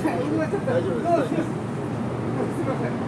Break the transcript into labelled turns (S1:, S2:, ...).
S1: すいません。